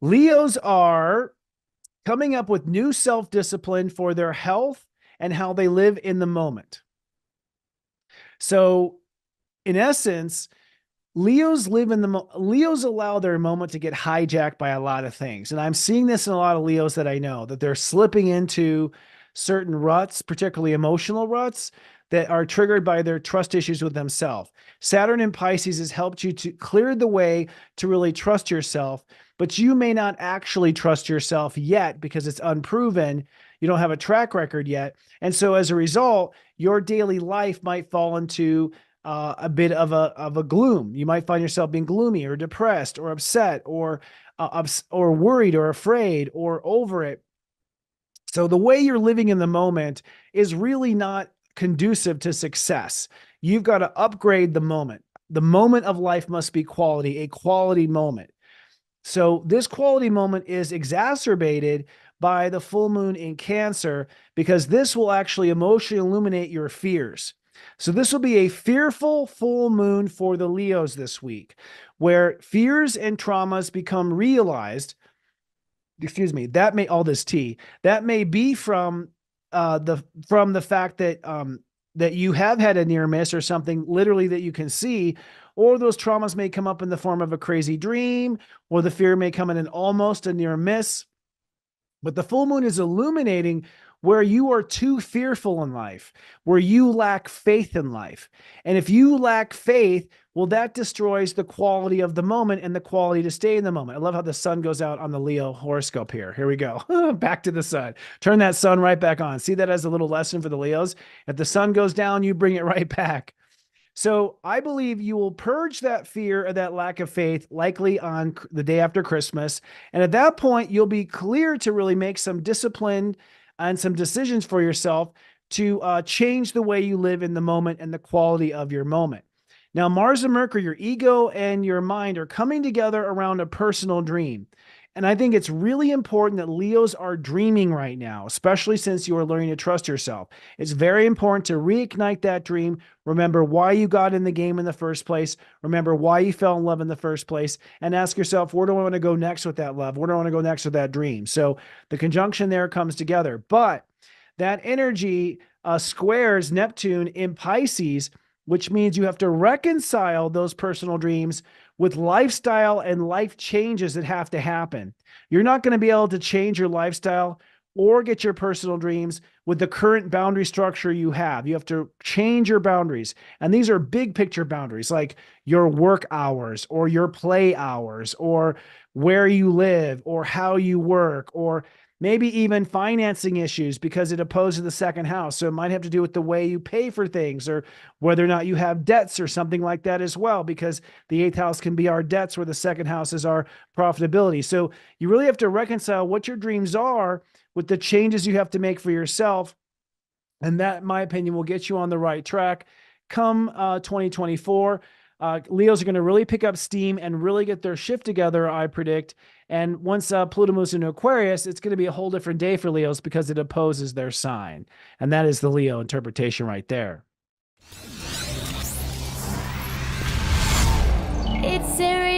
Leos are coming up with new self discipline for their health and how they live in the moment. So, in essence, Leos live in the Leos allow their moment to get hijacked by a lot of things. And I'm seeing this in a lot of Leos that I know that they're slipping into certain ruts, particularly emotional ruts that are triggered by their trust issues with themselves. Saturn in Pisces has helped you to clear the way to really trust yourself, but you may not actually trust yourself yet because it's unproven. You don't have a track record yet. And so as a result, your daily life might fall into uh, a bit of a of a gloom. You might find yourself being gloomy or depressed or upset or uh, ups- or worried or afraid or over it. So the way you're living in the moment is really not conducive to success. You've got to upgrade the moment. The moment of life must be quality, a quality moment. So this quality moment is exacerbated by the full moon in Cancer because this will actually emotionally illuminate your fears. So, this will be a fearful full moon for the Leos this week, where fears and traumas become realized. Excuse me, that may all this tea that may be from uh, the from the fact that um, that you have had a near miss or something literally that you can see, or those traumas may come up in the form of a crazy dream, or the fear may come in an almost a near miss. But the full moon is illuminating where you are too fearful in life, where you lack faith in life. And if you lack faith, well, that destroys the quality of the moment and the quality to stay in the moment. I love how the sun goes out on the Leo horoscope here. Here we go. back to the sun. Turn that sun right back on. See that as a little lesson for the Leos. If the sun goes down, you bring it right back. So I believe you will purge that fear or that lack of faith likely on the day after Christmas. And at that point, you'll be clear to really make some disciplined and some decisions for yourself to uh, change the way you live in the moment and the quality of your moment. Now, Mars and Mercury, your ego and your mind are coming together around a personal dream. And I think it's really important that Leos are dreaming right now, especially since you are learning to trust yourself. It's very important to reignite that dream. Remember why you got in the game in the first place. Remember why you fell in love in the first place. And ask yourself, where do I want to go next with that love? Where do I want to go next with that dream? So the conjunction there comes together. But that energy uh, squares Neptune in Pisces, which means you have to reconcile those personal dreams with lifestyle and life changes that have to happen. You're not going to be able to change your lifestyle or get your personal dreams with the current boundary structure you have. You have to change your boundaries. And these are big picture boundaries like your work hours or your play hours or where you live or how you work or maybe even financing issues because it opposes the second house. So it might have to do with the way you pay for things or whether or not you have debts or something like that as well, because the eighth house can be our debts where the second house is our profitability. So you really have to reconcile what your dreams are with the changes you have to make for yourself. And that, in my opinion, will get you on the right track come uh, 2024. Uh, Leos are going to really pick up steam and really get their shift together, I predict. And once uh, Pluto moves into Aquarius, it's going to be a whole different day for Leos because it opposes their sign. And that is the Leo interpretation right there. It's serious.